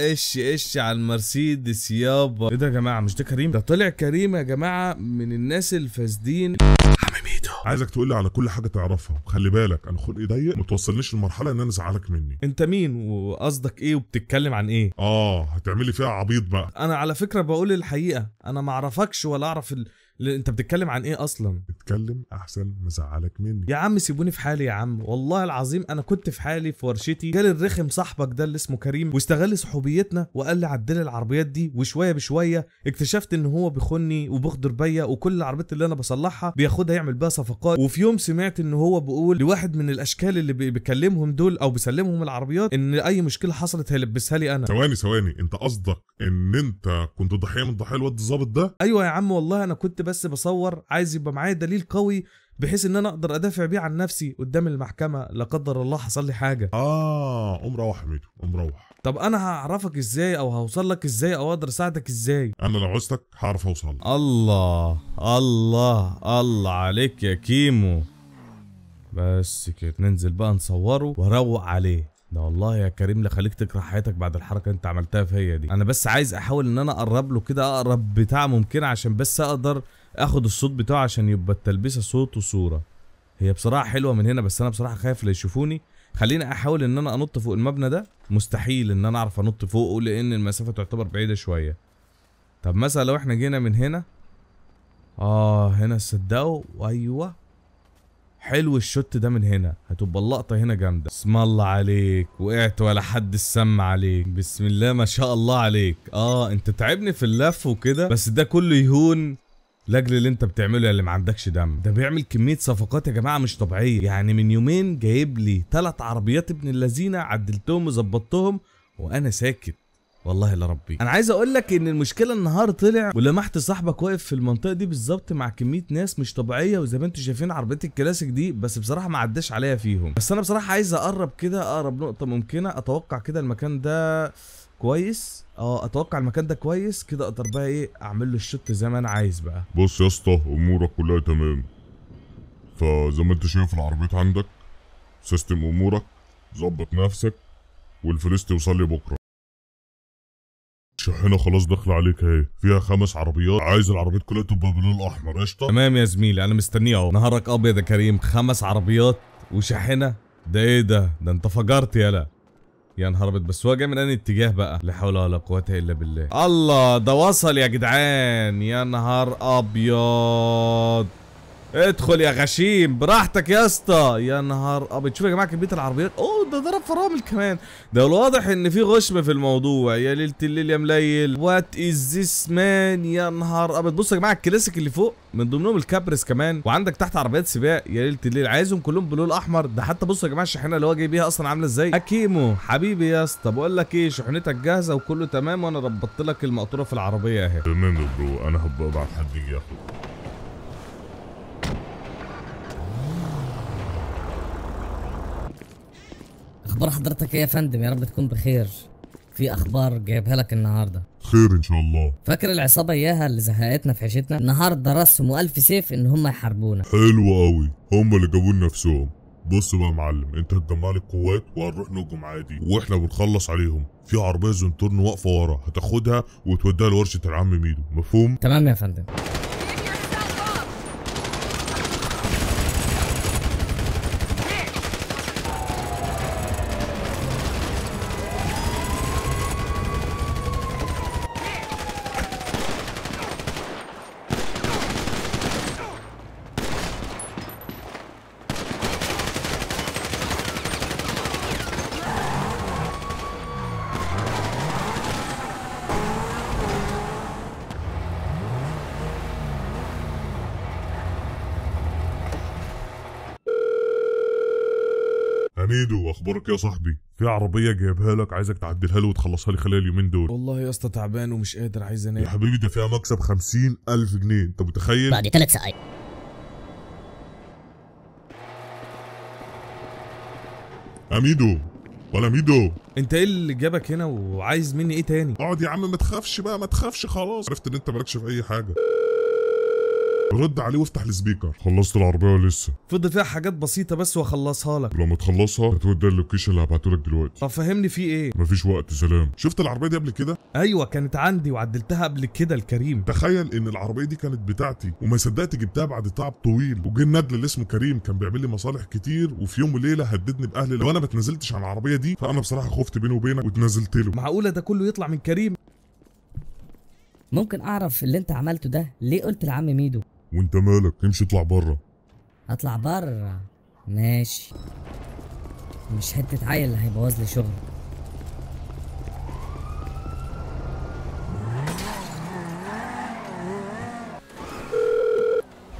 إيش إيش على المرسيدس يابا. إيه ده يا جماعة؟ مش ده كريم؟ ده طلع كريم يا جماعة من الناس الفاسدين. عايزك تقول لي على كل حاجة تعرفها. وخلي بالك أنا خلقي ضيق ما توصلنيش لمرحلة إن أنا أزعلك مني. أنت مين؟ وقصدك إيه؟ وبتتكلم عن إيه؟ آه هتعملي فيها عبيط بقى. أنا على فكرة بقول الحقيقة. أنا ما أعرفكش ولا أعرف ال... انت بتتكلم عن إيه أصلا؟ اتكلم أحسن ما ازعلك مني. يا عم سيبوني في حالي يا عم. والله العظيم أنا كنت في حالي في ورشتي. جالي الرخم صاحبك ده اللي اسمه كريم واستغل صحوبيتنا وقال لي عدل العربيات دي وشوية بشوية. اكتشفت إن هو بيخوني وبيغدر بيا وكل العربيات اللي أنا بصلحها بياخدها يعمل بيها صفقات. وفي يوم سمعت إن هو بيقول لواحد من الأشكال اللي بي- بيكلمهم دول أو بيسلمهم العربيات إن أي مشكلة حصلت هيلبسها لي أنا. ثواني ثواني. أنت قصدك إن أنت كنت ضحية من ضحايا الواد الظابط ده؟ أيوه يا عم والله أنا كنت بس بصور عايز يبقى معايا دليل قوي بحيث إن أنا أقدر أدافع بيه عن نفسي قدام المحكمة لا قدر الله حصل لي حاجة. آه قوم روح يا ميدو قوم روح. طب أنا هعرفك إزاي أو هوصل لك إزاي أو أقدر أساعدك إزاي؟ أنا لو عوزتك هعرف أوصل الله الله الله عليك يا كيمو. بس كده ننزل بقى نصوره وأروق عليه. ده والله يا كريم لا خليك تكره حياتك بعد الحركة اللي انت عملتها فيا دي. أنا بس عايز أحاول إن أنا أقرب له كده أقرب بتاع ممكن عشان بس أقدر آخد الصوت بتاعه عشان يبقى التلبسه صوت وصورة. هي بصراحة حلوة من هنا بس أنا بصراحة خايف لا يشوفوني. خليني أحاول إن أنا أنط فوق المبنى ده. مستحيل إن أنا أعرف أنط فوقه لأن المسافة تعتبر بعيدة شوية. طب مثلا لو إحنا جينا من هنا آه هنا صدقوا؟ أيوه. حلو الشوت ده من هنا. هتبقى اللقطة هنا جامدة. اسم الله عليك. وقعت ولا حد السم عليك. بسم الله ما شاء الله عليك. آه أنت تعبني في اللف وكده بس ده كله يهون لأجل اللي أنت بتعمله يا اللي ما عندكش دم. ده بيعمل كمية صفقات يا جماعة مش طبيعية. يعني من يومين جايب لي ثلاث عربيات ابن اللذينة عدلتهم وظبطتهم وأنا ساكت. والله لا ربي. أنا عايز أقول لك إن المشكلة النهار طلع ولمحت صاحبك واقف في المنطقة دي بالظبط مع كمية ناس مش طبيعية وزي ما أنتم شايفين عربيات الكلاسيك دي بس بصراحة ما عداش عليا فيهم. بس أنا بصراحة عايز أقرب كده أقرب نقطة ممكنة أتوقع كده المكان ده كويس. آه أتوقع المكان ده كويس. كده أقدر بقى إيه أعمل له ال shot زي ما أنا عايز بقى. بص يا اسطى أمورك كلها تمام. فزي ما انت شايف العربيات عندك system أمورك ظبط نفسك والفلوس توصل لي بكرة. الشاحنه خلاص داخلة عليك اهي. فيها خمس عربيات. عايز العربيات كلها تبقى باللون الأحمر. قشطة. تمام يا زميلي أنا مستنيه أهو. نهارك أبيض يا كريم. خمس عربيات وشاحنه ده إيه ده؟ ده أنت فجرت يالا يا نهار أبيض بس هو جاي من أنهي اتجاه بقى؟ لا حول ولا قوة إلا بالله. الله ده وصل يا جدعان. يا نهار أبيض. ادخل يا غشيم براحتك يا اسطى. يا نهار أبيض شوف يا جماعة كمية العربيات. أوه ده ضرب فرامل كمان. ده الواضح إن في غشم في الموضوع. يا ليلة الليل يا مليل. what is this man يا نهار أبيض. بصوا يا جماعة الكلاسيك اللي فوق من ضمنهم ال Caprice كمان. وعندك تحت عربيات سباق. يا ليلة الليل عايزهم كلهم بلون أحمر. ده حتى بصوا يا جماعة الشاحنة اللي هو جاي بيها أصلا عاملة إزاي؟ أكيمو حبيبي يا اسطى. بقول لك إيه شحنتك جاهزة وكله تمام وأنا ربطت لك المقطورة في العربية أهي. تمام يا bro أنا هبقى أبعت حد يجي ياخد. أخبار حضرتك إيه يا فندم يا رب تكون بخير. في أخبار جايبها لك النهارده. خير إن شاء الله. فاكر العصابة إياها اللي زهقتنا في عيشتنا؟ النهارده رسموا ألف سيف إن هم يحاربونا. حلو قوي هم اللي جابوا لنا نفسهم. بص بقى يا معلم أنت هتجمع لي القوات وهنروح نهجم عادي وإحنا بنخلص عليهم. في عربية زنتورن واقفة ورا هتاخدها وتوديها لورشة العم ميدو. مفهوم؟ تمام يا فندم. ميدو أخبارك يا صاحبي؟ في عربية جايبها لك عايزك تعدلها لي وتخلصها لي خلال اليومين دول. والله يا اسطى تعبان ومش قادر عايز يا انام حبيبي ده فيها مكسب خمسين ألف جنيه. انت متخيل؟ بعد ثلاث ساعات. أميدو ولا ميدو انت إيه اللي جابك هنا وعايز مني إيه تاني؟ اقعد يا عم ما تخافش بقى ما تخافش خلاص. عرفت إن أنت مالكش في أي حاجة. رد عليه وافتح ال speaker. خلصت العربية ولا لسه. فضل فيها حاجات بسيطة بس وأخلصها لك. ولما تخلصها هتودي ال location اللي هبعته لك دلوقتي. طب فهمني في إيه؟ مفيش وقت سلام. شفت العربية دي قبل كده؟ أيوه كانت عندي وعدلتها قبل كده الكريم تخيل إن العربية دي كانت بتاعتي وما صدقت جبتها بعد تعب طويل. وجه الندل اللي اسمه كريم كان بيعمل لي مصالح كتير وفي يوم وليلة هددني باهلي لو أنا ما اتنازلتش عن العربية دي فأنا بصراحة خفت بيني وبينك واتنازلت له. معقولة ده كله يطلع من كريم؟ ممكن أعرف اللي أنت عملته ده؟ ليه قلت لعم ميدو؟ وانت مالك؟ امشي اطلع بره اطلع بره ماشي. مش حتة عيل اللي هيبوظ لي شغل.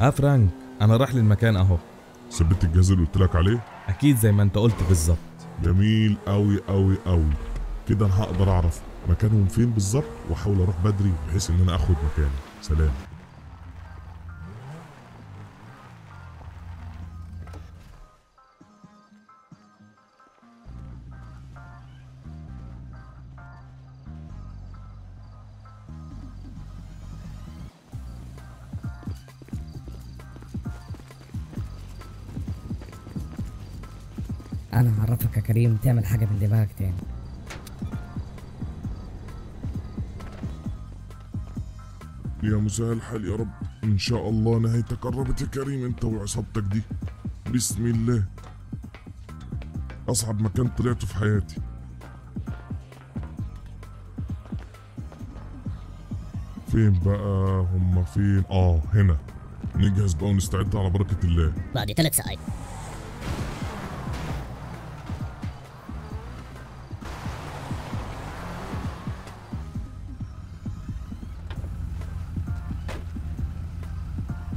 آه فرانك أنا رايح للمكان أهو. ثبت الجهاز اللي قلت لك عليه؟ أكيد زي ما أنت قلت بالظبط. جميل قوي قوي قوي كده أنا هقدر أعرف مكانهم فين بالظبط وأحاول أروح بدري بحيث إن أنا آخد مكاني. سلام. أنا هعرفك يا كريم تعمل حاجة من دماغك تاني. يا مسهل الحال يا رب. إن شاء الله نهايتك قربت يا كريم أنت وعصابتك دي. بسم الله. أصعب مكان طلعته في حياتي. فين بقى؟ هم فين؟ آه هنا. نجهز بقى ونستعد على بركة الله. بعد ثلاث ساعات.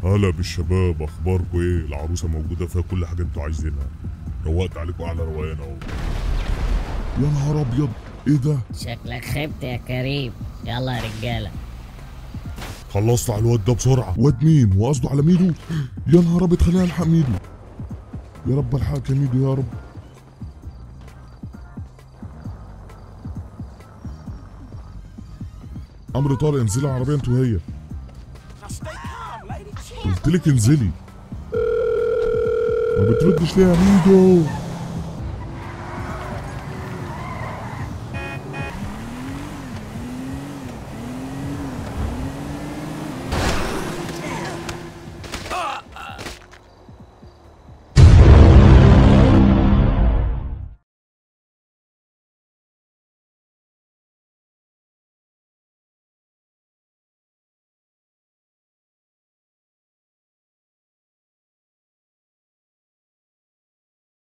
هلا بالشباب أخباركم إيه؟ العروسة موجودة فيها كل حاجة أنتوا عايزينها. روقت عليكم أعلى روقان أهو. يا نهار أبيض! إيه ده؟ شكلك خبت يا كريم. يلا يا رجالة. خلصت على الواد ده بسرعة. واد مين وقصده على ميدو؟ يا نهار أبيض خلينا نلحق ميدو. يا رب الحقك يا ميدو يا رب. أمر طارق انزلي العربية انت وهي. قلت لك انزلي. ما بتردش ليه يا ميدو